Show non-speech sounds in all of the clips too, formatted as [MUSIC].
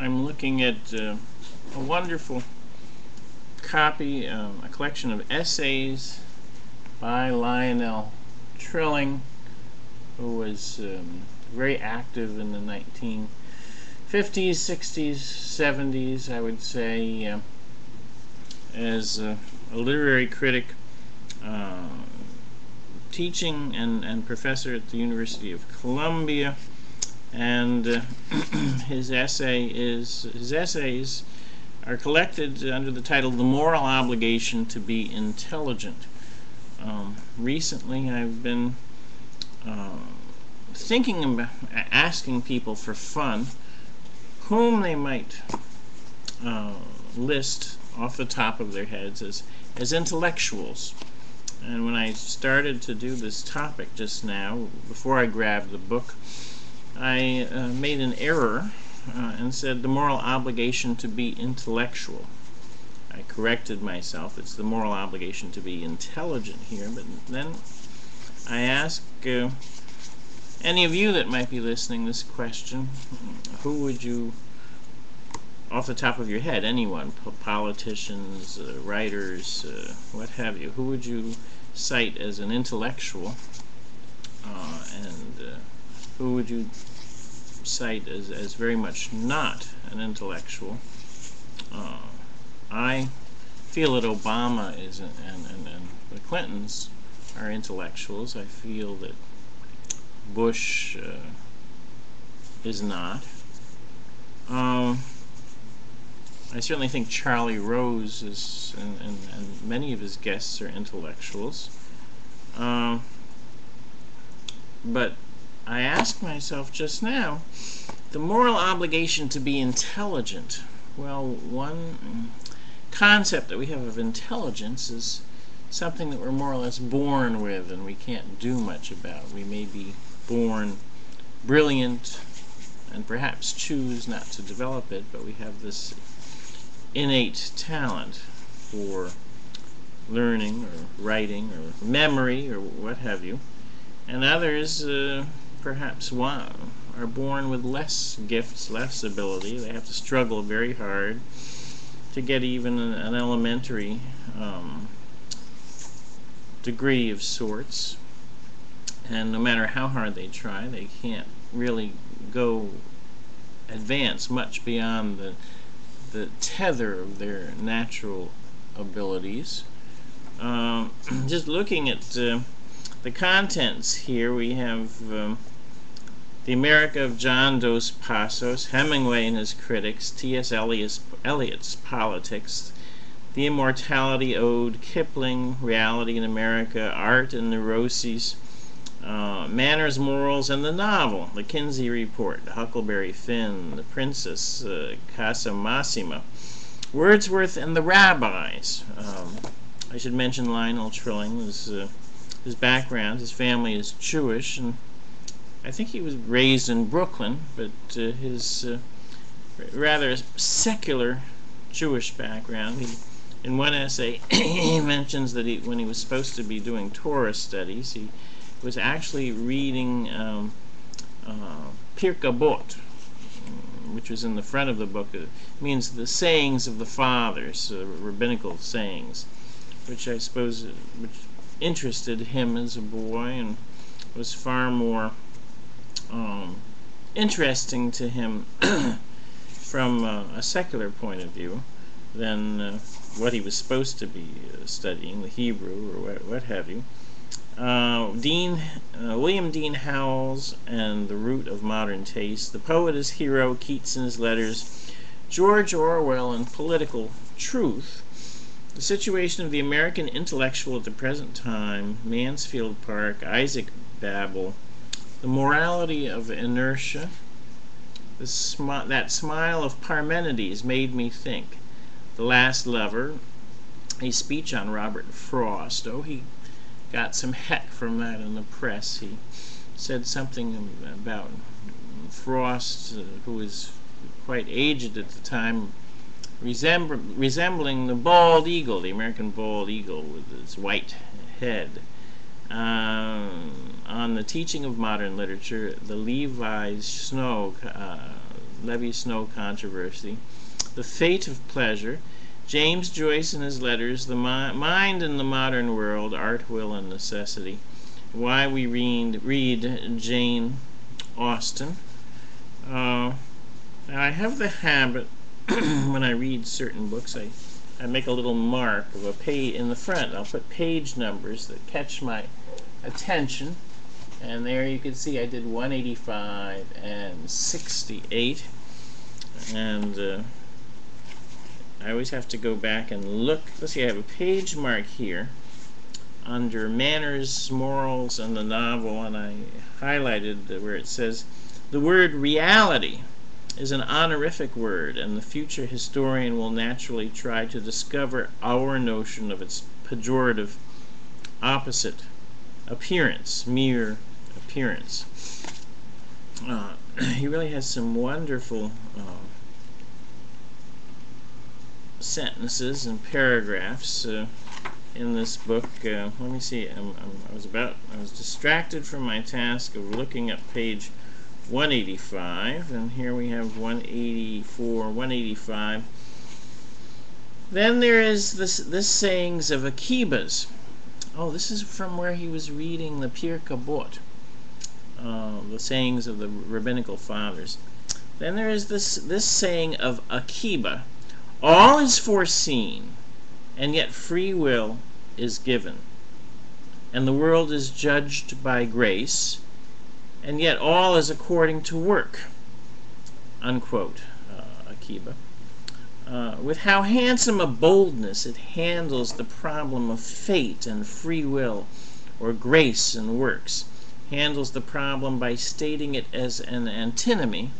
I'm looking at uh, a wonderful copy, um, a collection of essays by Lionel Trilling, who was um, very active in the 1950s, 60s, 70s, I would say, uh, as a, a, literary critic, uh, teaching and, and professor at the University of Columbia and uh, [CLEARS THROAT] his essay is his essays are collected under the title "The Moral Obligation to Be Intelligent." Um, recently, I've been uh, thinking about asking people for fun whom they might uh, list off the top of their heads as as intellectuals. And when I started to do this topic just now, before I grabbed the book, I uh, made an error uh, and said the moral obligation to be intellectual. I corrected myself. It's the moral obligation to be intelligent here. But then I ask uh, any of you that might be listening this question, who would you, off the top of your head, anyone, politicians, uh, writers, uh, what have you, who would you cite as an intellectual uh, and who would you cite as, as very much not an intellectual. Uh, I feel that Obama is and, and, and the Clintons are intellectuals. I feel that Bush uh, is not. Um, I certainly think Charlie Rose is, and, and, and many of his guests are intellectuals. Um, but I asked myself just now, the moral obligation to be intelligent. Well, one concept that we have of intelligence is something that we're more or less born with and we can't do much about. We may be born brilliant and perhaps choose not to develop it, but we have this innate talent for learning or writing or memory or what have you. And others uh, perhaps one are born with less gifts, less ability. They have to struggle very hard to get even an, an elementary um, degree of sorts. And no matter how hard they try, they can't really go advance much beyond the the tether of their natural abilities. Um, [CLEARS THROAT] just looking at uh, the contents here, we have um, The America of John Dos Passos, Hemingway and his critics, T.S. Eliot's, Eliot's politics, The Immortality Ode, Kipling, Reality in America, Art and Neuroses, uh, Manners, Morals, and the novel, The Kinsey Report, Huckleberry Finn, The Princess, uh, Casamassima, Wordsworth and the Rabbis. Um, I should mention Lionel Trilling was uh, his background, his family is Jewish, and I think he was raised in Brooklyn, but uh, his uh, rather secular Jewish background. He, in one essay, [CLEARS THROAT] he mentions that he, when he was supposed to be doing Torah studies, he was actually reading um, uh, Pirkei Avot, which was in the front of the book. It means the sayings of the fathers, uh, rabbinical sayings, which I suppose, which interested him as a boy and was far more um, interesting to him [CLEARS THROAT] from uh, a secular point of view than uh, what he was supposed to be uh, studying, the Hebrew or what, what have you. Uh, Dean, uh, William Dean Howells and the Root of Modern Taste, The Poet as Hero, Keats and His Letters, George Orwell and Political Truth, the situation of the American intellectual at the present time, Mansfield Park, Isaac Babel, the morality of inertia, smi that smile of Parmenides made me think, The Last Lover, a speech on Robert Frost. Oh, he got some heck from that in the press. He said something about Frost, uh, who was quite aged at the time, resembling the bald eagle, the American bald eagle with its white head. Um, on the teaching of modern literature, the Leavis Snow uh, Leavis Snow controversy, The Fate of Pleasure, James Joyce in his letters, The Mi- Mind in the Modern World, Art, Will, and Necessity, Why We Read, read Jane Austen. Uh, I have the habit [CLEARS THROAT] when I read certain books, I, I make a little mark of a page in the front. I'll put page numbers that catch my attention. And there you can see I did 185 and 68. And uh, I always have to go back and look. Let's see, I have a page mark here under manners, morals, and the novel, and I highlighted where it says the word reality is an honorific word, and the future historian will naturally try to discover our notion of its pejorative opposite appearance, mere appearance. Uh, [CLEARS THROAT] he really has some wonderful uh, sentences and paragraphs uh, in this book. Uh, let me see. I'm, I'm, i was about. I was distracted from my task of looking up page 185, and here we have 184, 185. Then there is this this sayings of Akiba's. Oh, this is from where he was reading the Pirkei Avot, uh, the sayings of the rabbinical fathers. Then there is this this saying of Akiba: all is foreseen, and yet free will is given, and the world is judged by grace and yet all is according to work. Unquote, uh, Akiba. Uh, with how handsome a boldness it handles the problem of fate and free will, or grace and works, handles the problem by stating it as an antinomy,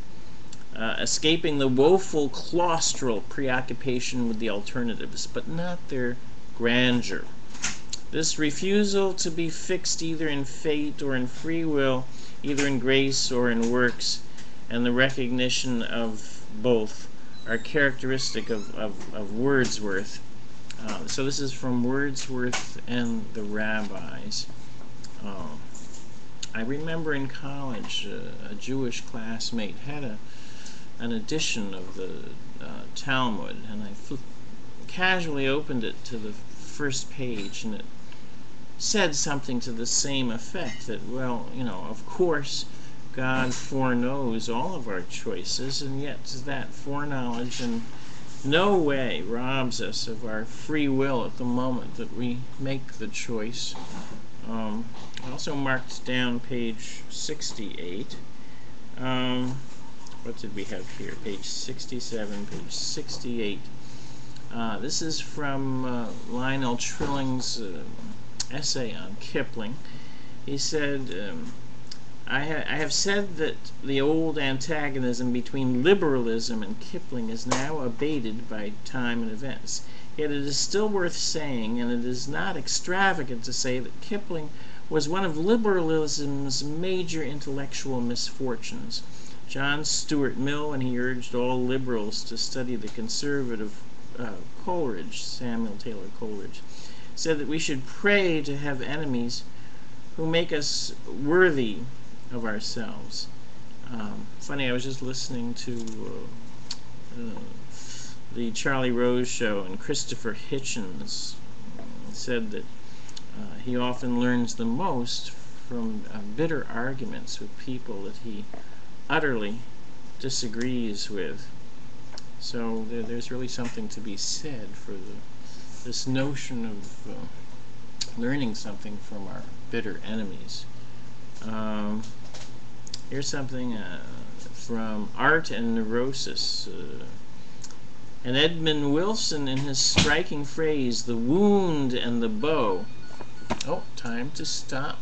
uh, escaping the woeful claustral preoccupation with the alternatives, but not their grandeur. This refusal to be fixed either in fate or in free will either in grace or in works, and the recognition of both are characteristic of, of, of Wordsworth. Uh, so this is from Wordsworth and the Rabbis. Uh, I remember in college uh, a Jewish classmate had a an edition of the uh, Talmud, and I casually opened it to the first page, and it said something to the same effect that, well, you know, of course, God foreknows all of our choices, and yet that foreknowledge in no way robs us of our free will at the moment that we make the choice. Um, I also marked down page 68. Um, what did we have here? Page 67, page 68. Uh, this is from uh, Lionel Trilling's uh, essay on Kipling. He said, um, I, ha I, have said that the old antagonism between liberalism and Kipling is now abated by time and events. Yet it is still worth saying, and it is not extravagant to say, that Kipling was one of liberalism's major intellectual misfortunes. John Stuart Mill, when he urged all liberals to study the conservative uh, Coleridge, Samuel Taylor Coleridge, said that we should pray to have enemies who make us worthy of ourselves. Um, funny, I was just listening to uh, uh, the Charlie Rose show, and Christopher Hitchens said that uh, he often learns the most from uh, bitter arguments with people that he utterly disagrees with. So there, there's really something to be said for the this notion of uh, learning something from our bitter enemies. Um, here's something uh, from Art and Neurosis. Uh, and Edmund Wilson, in his striking phrase, the wound and the bow. Oh, time to stop